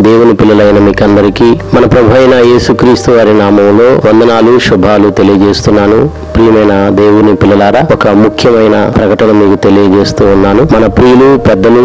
దేవుని పిల్లలైన మీకందరికీ మన ప్రభు అయిన యేసుక్రీస్తు వారి నామంలో వందనాలు శుభాలు తెలియజేస్తున్నాను. ప్రియమైన దేవుని పిల్లలారా ఒక ముఖ్యమైన ప్రకటన మీకు తెలియజేస్తూ ఉన్నాను. మన ప్రియులు పెద్దలు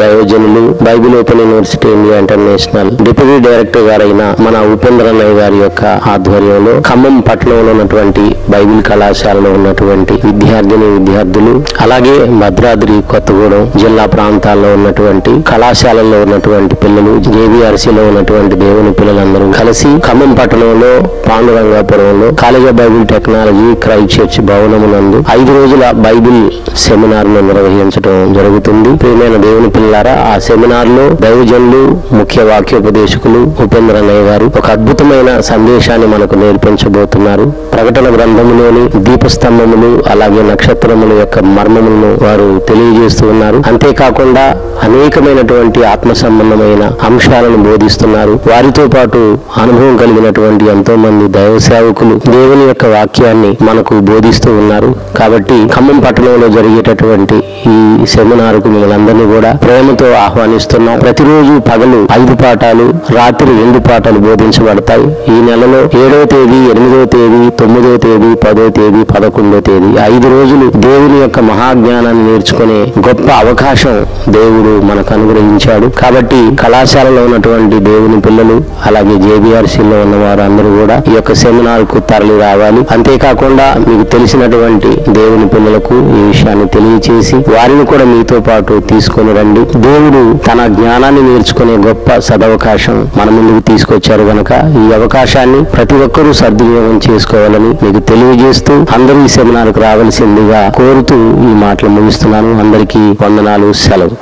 దైవజనులు Bible open university India international deputy director గారైన మన ఉపేంద్రన్నయ్య గారి యొక్క ఆధ్వర్యంలో ఖమ్మం పట్టణంలో ఉన్నటువంటి బైబిల్ కళాశాలలో ఉన్నటువంటి విద్యార్థిని విద్యార్థులు అలాగే భద్రాద్రి కొత్తగూడెం జిల్లా ప్రాంతాల్లో ఉన్నటువంటి కళాశాలల్లో ఉన్నటువంటి పిల్లలు కేవీఆర్సీలో ఉన్నటువంటి దేవుని పిల్లలందరూ కలిసి ఖమ్మం పట్టణంలో పాండురంగాపురంలో college Bible technology Christ church భవనమునందు ఐదు రోజుల బైబిల్ సెమినార్ను నిర్వహించడం జరుగుతుంది. ప్రియమైన దేవుని పిల్లారా ఆ సెమినార్లో దైవజనులు ముఖ్య వాక్యోపదేశకులు ఉపేంద్ర అన్నయ్య గారు ఒక అద్భుతమైన సందేశాన్ని మనకు నేర్పించబోతున్నారు. ప్రకటన గ్రంథములోని దీపస్తంభములు అలాగే నక్షత్రముల యొక్క మర్మములను వారు తెలియజేస్తూ ఉన్నారు. అంతేకాకుండా అనేకమైనటువంటి ఆత్మ సంబంధమైన అంశాలు అంశాలను బోధిస్తున్నారు. వారితో పాటు అనుభవం కలిగినటువంటి ఎంతో మంది దైవ సేవకులు దేవుని యొక్క వాక్యాన్ని మనకు బోధిస్తూ ఉన్నారు. కాబట్టి ఖమ్మం పట్టణంలో జరిగేటటువంటి ఈ సెమినార్కు మిమ్మల్ని కూడా ప్రేమతో ఆహ్వానిస్తున్నాం. ప్రతిరోజు పగలు ఐదు పాఠాలు రాత్రి రెండు పాఠాలు బోధించబడతాయి. ఈ నెలలో ఏడవ తేదీ ఎనిమిదవ తేదీ తొమ్మిదవ తేదీ పదో తేదీ పదకొండో తేదీ ఐదు రోజులు దేవుని యొక్క మహాజ్ఞానాన్ని నేర్చుకునే గొప్ప అవకాశం దేవుడు మనకు అనుగ్రహించాడు. కాబట్టి కళాశాలలో ఉన్నటువంటి దేవుని పిల్లలు అలాగే జేబీఆర్సీలో ఉన్న వారు అందరూ కూడా ఈ యొక్క సెమినార్కు తరలి రావాలి. అంతేకాకుండా మీకు తెలిసినటువంటి దేవుని పిల్లలకు ఈ విషయాన్ని తెలియచేసి వారిని కూడా మీతో పాటు తీసుకొని రండి. దేవుడు తన జ్ఞానాన్ని నేర్చుకునే గొప్ప సదవకాశం మన ముందుకు తీసుకొచ్చారు గనక ఈ అవకాశాన్ని ప్రతి ఒక్కరూ సద్వినియోగం చేసుకోవాలని మీకు తెలియజేస్తూ అందరూ ఈ సెమినార్కు రావాల్సిందిగా కోరుతూ ఈ మాటలు ముగిస్తున్నాను. అందరికీ వందనాలు సెలవు.